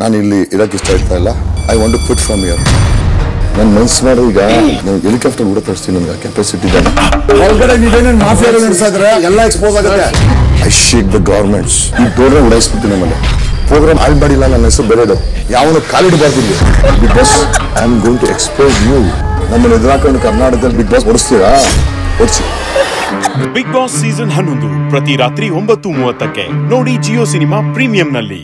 ನಾನು ಇಲ್ಲಿ ಇರಕ್ಕೆ ಇಷ್ಟ ಆಗ್ತಾ ಇಲ್ಲ. I want to quit from here ನನ್ನ ಮನ್ಸು ಮಾಡಿ ಈಗ. ನಾನು ಹೆಲಿಕಾಪ್ಟರ್ ಕೂಡ ತರಿಸ್ತೀನಿ ನನಗೆ ಕೆಪಾಸಿಟಿ ಇದೆ. ಒಳಗಡೆ ನೀವೇನೇನು ಮಾಫಿಯಾ ನಡೆಸ್ತಾ ಇದ್ರೆ ಎಲ್ಲ ಎಕ್ಸ್ಪೋಸ್ ಆಗುತ್ತೆ. ಐ ಶೇಕ್ ದ ಗೌರ್ಮೆಂಟ್ಸ್ ಈ ಡೋರ್ನ ಉಡಾಯಿಸ್ಬಿಡ್ತೀನಿ ನಮ್ಮಲ್ಲಿ. ಪ್ರೋಗ್ರಾಮ್ ಆಗ್ಬಾಡಿಲ್ಲ ನನ್ನ ಹೆಸರು ಬೇರೆ ಯಾವನು ಕಾಲಿಡಬಾರ್ದು ಇಲ್ಲಿ. Bigg Boss I am going to expose you ನಮ್ಮನ್ನು ಎದುರಾಕೊಂಡು ಕರ್ನಾಟಕದಲ್ಲಿ ಬಿಗ್ ಬಾಸ್ ಓಡಿಸ್ತೀರಾ? ಓಡಿಸಿ. ಬಿಗ್ ಬಾಸ್ ಸೀಸನ್ ಹನ್ನೊಂದು ಪ್ರತಿ ರಾತ್ರಿ ಒಂಬತ್ತು ಮೂವತ್ತಕ್ಕೆ. ನೋಡಿ ಜಿಯೋ ಸಿನಿಮಾ ಪ್ರೀಮಿಯಂನಲ್ಲಿ